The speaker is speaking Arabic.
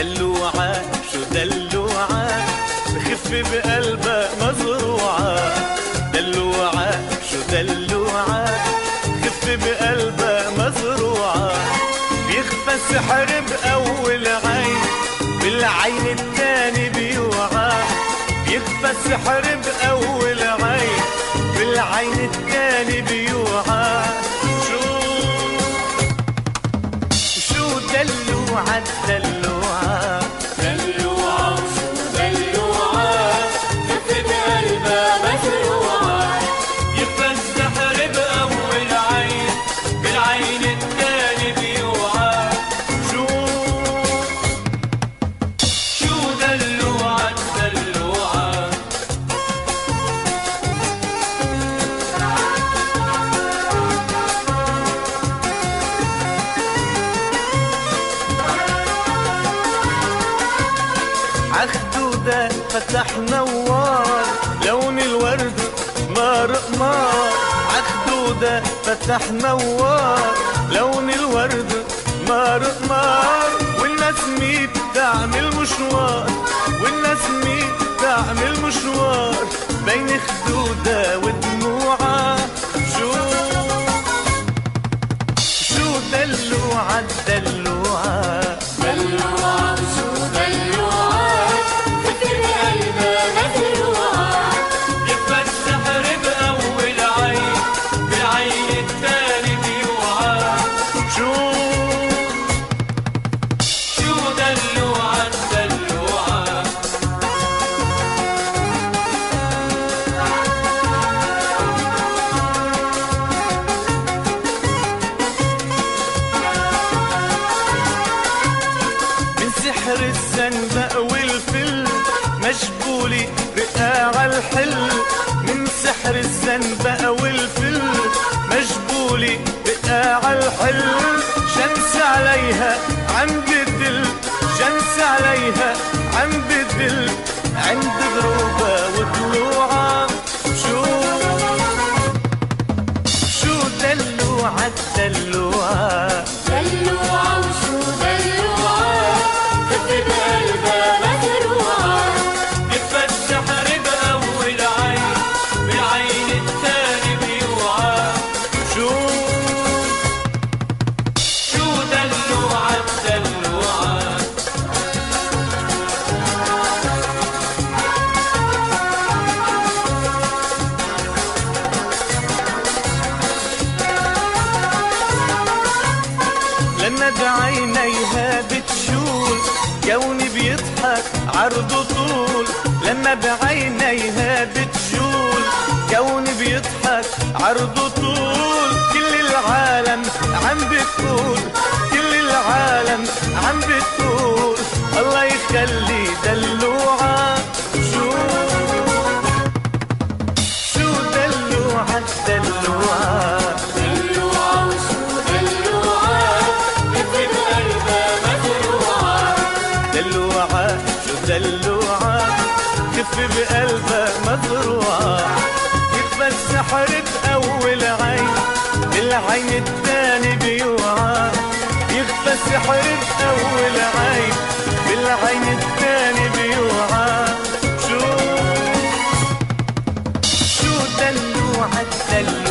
دلوعة شو دلوعة؟ بخف بقلبها مزروعة. دلوعة شو دلوعة؟ خف بقلبها مزروعة. بيخفى السحر بأول عين بالعين التاني بيوعى. بيخفى السحر بأول عين بالعين التاني بيوعى. شو شو دلوعة؟ دلوعة. عخدودة فتح نوار لون الورد مار مار عخدودة فتح نوار لون الورد مار والناس ميت تعمل مشوار والناس ميت تعمل مشوار بين خدودة سحر الزنبق والفل مشغولي رقاع الحل. شمس عليها عم بدل شمس عليها عم بدل عند غروبها بعينيها بتشول كوني بيضحك عرضه طول. لما بعينيها بتجول كوني بيضحك عرضه طول. كل العالم عم بتقول كل العالم عم بتقول الله يخلي دلوعة دلوعة كف بقلبها مزروعة. يخفى السحر بأول عين بالعين التاني بيوعى. يخفى السحر بأول عين بالعين التاني بيوعى. شو شو دلوعة دلوعة